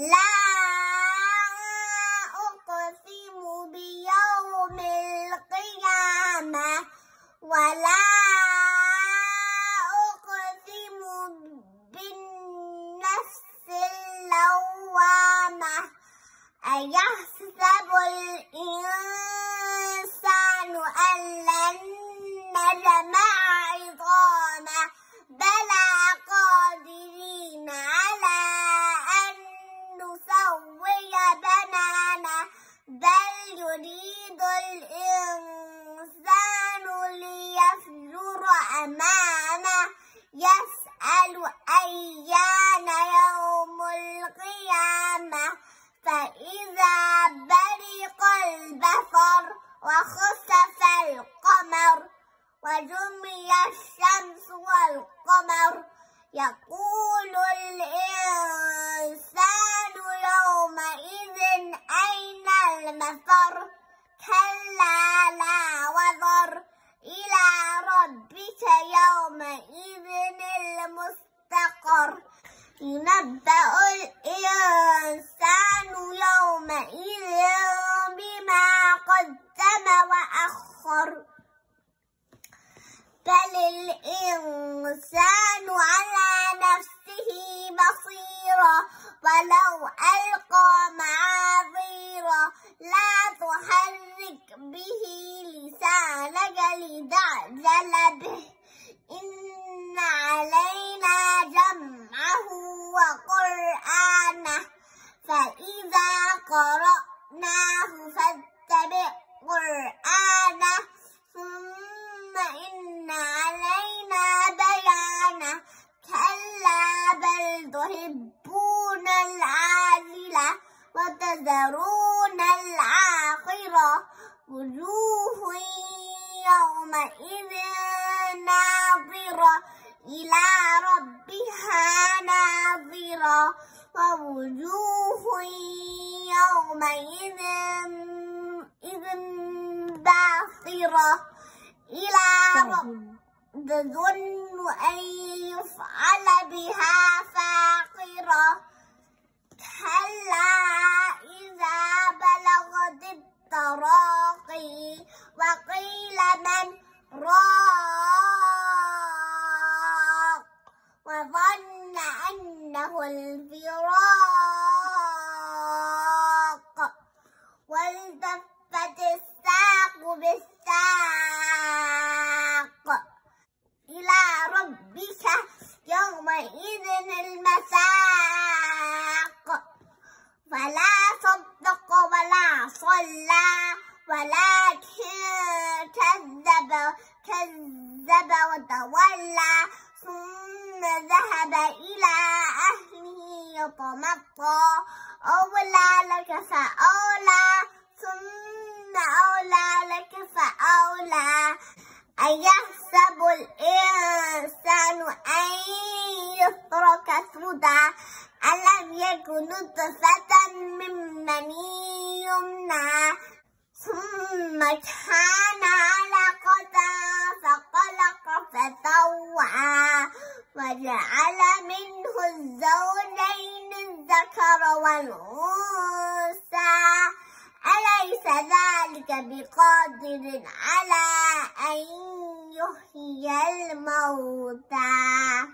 لا أقسم بيوم القيامة ولا أقسم بالنفس اللوامة. أيحسب الإنسان أن لن نجمع عظامه؟ بلى أمامه يسأل أيان يوم القيامة. فإذا برق البصر وخسف القمر وجمع الشمس والقمر يقول الإنسان يومئذ أين المفر كلا لا وزر إلى ربك يومئذ المستقر ينبأ الإنسان يومئذ بما قدم وأخر بل الإنسان على نفسه بصيرا ولو ألقى معاذيرا لا تحرك به لسانك لتعجل به إن علينا جمعه وقرآنه فإذا قرأناه فاتبع قرآنه ثم إن علينا بيانه كلا بل تحبون العاجلة وتذرون الآخرة وجوه يومئذ ناظرة إلى ربها ناظرة ووجوه يومئذ إذ باصرة إلى رب تظن أن يفعل بها فاقرة وقيل من راق وظن أنه الفراق والتفت الساق بالساق إلى ربك يومئذ المساق. فلا صدق ولا صلى ولكن كذب وتولى ثم ذهب إلى أهله يتمطى. أولى لك فأولى ثم أولى لك فأولى. أيحسب الإنسان أن يترك سدى؟ ألم يكن نطفة من مني يمنى؟ ثم كان وجعل منه الزوجين الذكر والأنثى. أليس ذلك بقادر على أن يحيي الموتى؟